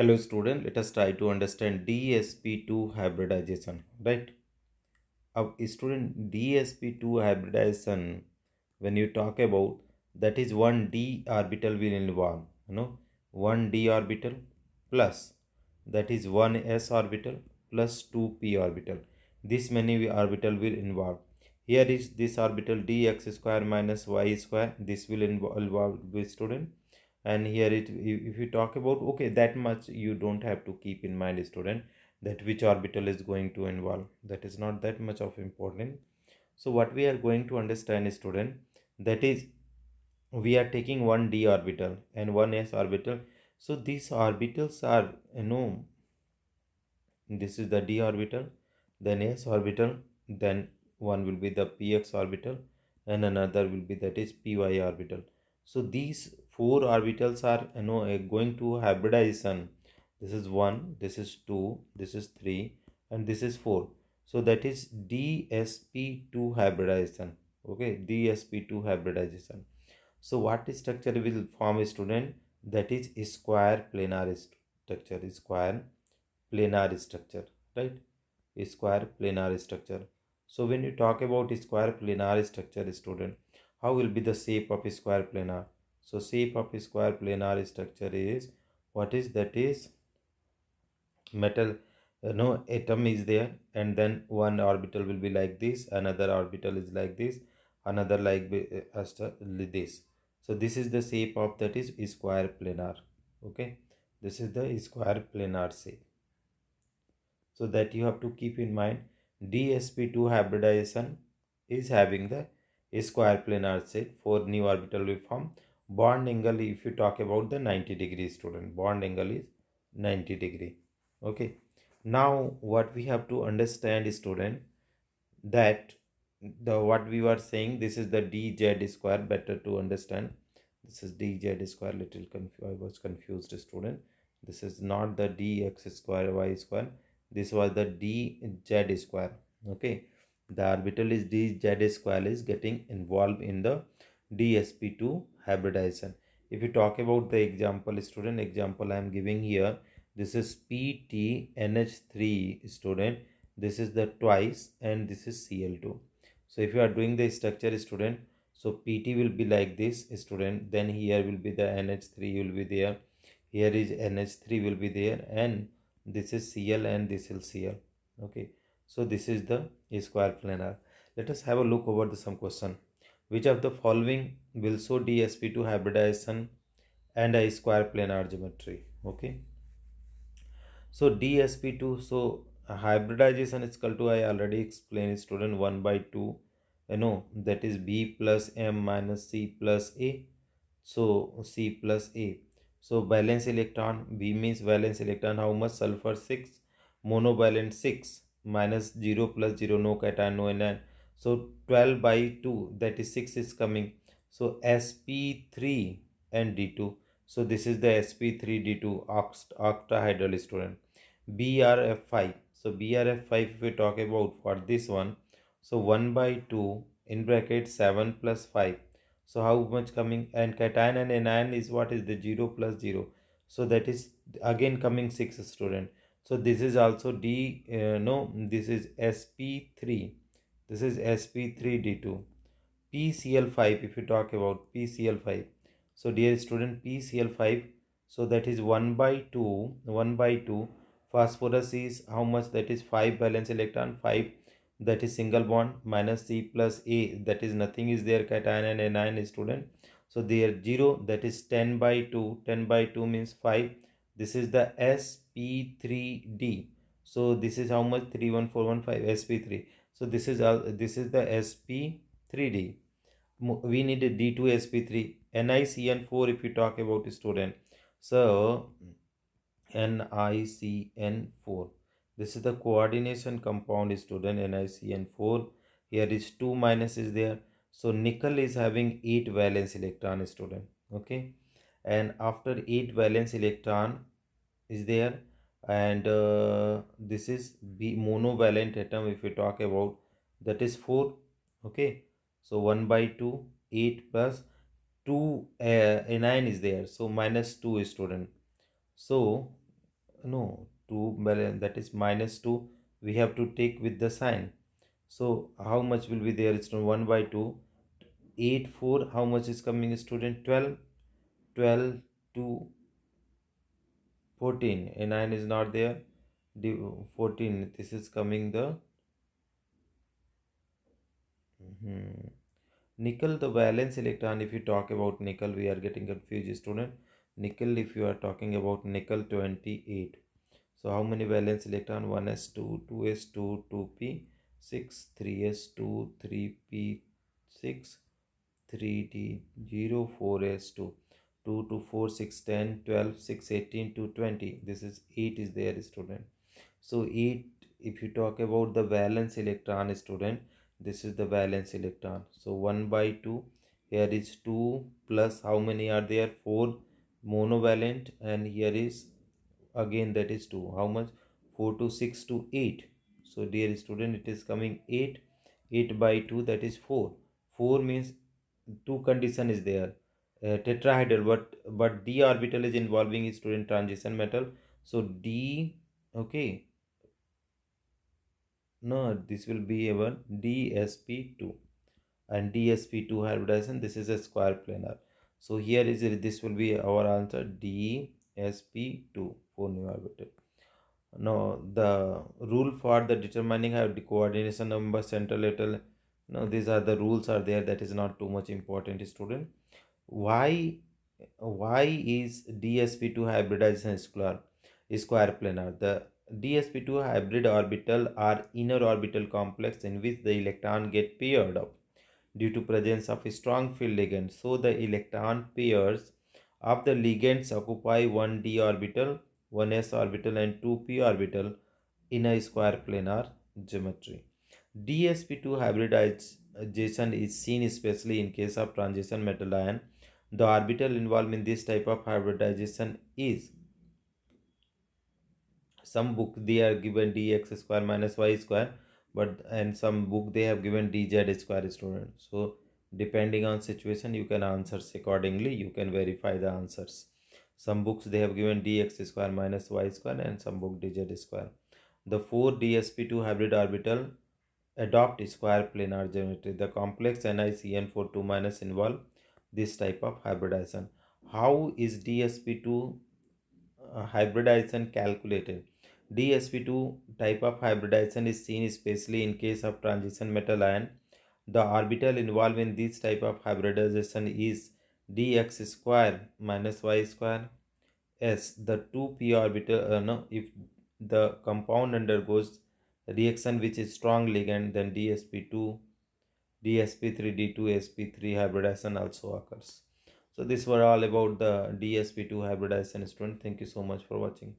Hello student, let us try to understand DSP2 hybridization, right? Now student DSP2 hybridization, when you talk about that is one d orbital will involve, you know, one d orbital plus that is one s orbital plus two p orbital. This many orbital will involve. Here is this orbital dx square minus y square. This will involve with student and here it if you talk about okay that much you don't have to keep in mind student that which orbital is going to involve. That is not that much of important. So what we are going to understand student that is we are taking one d orbital and one s orbital. So these orbitals are you know this is the d orbital then s orbital then one will be the px orbital and another will be that is py orbital. So these four orbitals are you know eh, going to hybridization. This is 1 this is 2 this is 3 and this is 4 so that is dsp2 hybridization. Okay dsp2 hybridization. So what structure will form a student? That is square planar structure square planar structure right? Square planar structure. So when you talk about square planar structure student how will be the shape of a square planar so shape of square planar structure is what is that is? Metal uh, no atom is there and then one orbital will be like this another orbital is like this another like uh, this. So this is the shape of that is square planar okay? This is the square planar shape. So that you have to keep in mind dsp2 hybridization is having the square planar shape. Four new orbital will form bond angle if you talk about the 90 degree student bond angle is 90 degree okay? Now what we have to understand student that the what we were saying this is the dz square better to understand. This is dz square little confused i was confused student. This is not the dx square y square. This was the dz square okay? The orbital is dz square is getting involved in the dsp2 hybridization. If you talk about the example student example i am giving here this is ptnh3 student. This is the twice and this is cl2 so if you are doing the structure student so pt will be like this student. Then here will be the nh3 will be there. Here is nh3 will be there and this is cl and this is cl okay. So this is the square planar. Let us have a look over the some question which of the following will show DSP2 hybridization and a square planar geometry? Okay. So DSP2, so hybridization is equal to I already explained student 1 by 2 you know that is B plus M minus C plus A. So C plus A. So valence electron B means valence electron how much sulfur 6 monovalent 6 minus 0 plus 0 no cation no anion so 12 by 2 that is 6 is coming. So sp3 and d2 so this is the sp3 d2 octahedral student. Brf5 so brf5 if we talk about for this one so 1 by 2 in bracket 7 plus 5 so how much coming? And cation and anion is what is the 0 plus 0 so that is again coming 6 student. So this is also d uh, no this is sp3 this is sp3d2 pcl5 if you talk about pcl5 so dear student pcl5 so that is 1 by 2 1 by 2 phosphorus is how much? That is 5 valence electron 5 that is single bond minus c plus a. That is nothing is there cation and anion student. So there 0 that is 10 by 2 10 by 2 means 5 this is the sp3d so this is how much? 31415 sp3 so this is all this is the sp3d we need a d2 sp3 nicn4 if you talk about student. So nicn4 this is the coordination compound student nicn4 here is 2 minus is there. So nickel is having 8 valence electron student. Okay? And after 8 valence electron is there and uh, this is b monovalent atom if we talk about that is 4 okay? So 1 by 2 8 plus 2 uh, 9 is there. So minus 2 is student. So no 2 balance that is minus 2 we have to take with the sign. So how much will be there it's 1 by 2 8 4 how much is coming student? 12 12 to 14 a 9 is not there. The 14 this is coming the hmm nickel the valence electron if you talk about nickel we are getting confused student. Nickel if you are talking about nickel 28 so how many valence electron? 1s2 2s2 2p 6 3s2 3p6 3d 0 4s2 2 to 4 6 10 12 6 18 to 20 this is 8 is there student. So 8 if you talk about the valence electron student this is the valence electron. So 1 by 2 here is 2 plus how many are there? 4 monovalent and here is again that is 2 how much? 4 to 6 to 8 so dear student it is coming 8 8 by 2 that is 4 4 means two condition is there Uh, tetrahedral but but d orbital is involving student transition metal. So d okay. No this will be our dsp2 and dsp2 hybridization this is a square planar. So here is this will be our answer. Dsp2 four new orbital. Now the rule for the determining how the coordination number central little no these are the rules are there. That is not too much important student why why is dsp2 hybridization square square planar? The dsp2 hybrid orbital are inner orbital complex in which the electron get paired up due to presence of a strong field ligand so the electron pairs of the ligands occupy one d orbital one s orbital and two p orbital in a square planar geometry. Dsp2 hybridization is seen especially in case of transition metal ion the orbital involved in this type of hybridization is some book they are given dx square minus y square but and some book they have given dz square student. So depending on situation you can answers accordingly. You can verify the answers. Some books they have given dx square minus y square and some book dz square. The 4 dsp2 hybrid orbital adopt square planar geometry. The complex nicn42 minus involve this type of hybridization how is dsp2 uh, hybridization calculated DSP2 type of hybridization is seen especially in case of transition metal ion. The orbital involved in this type of hybridization is dx square minus y square s. The 2p orbital, uh, no, if the compound undergoes reaction which is strong ligand, then DSP2, DSP3, D2, SP3 hybridization also occurs. So, these were all about the DSP2 hybridization student. Thank you so much for watching.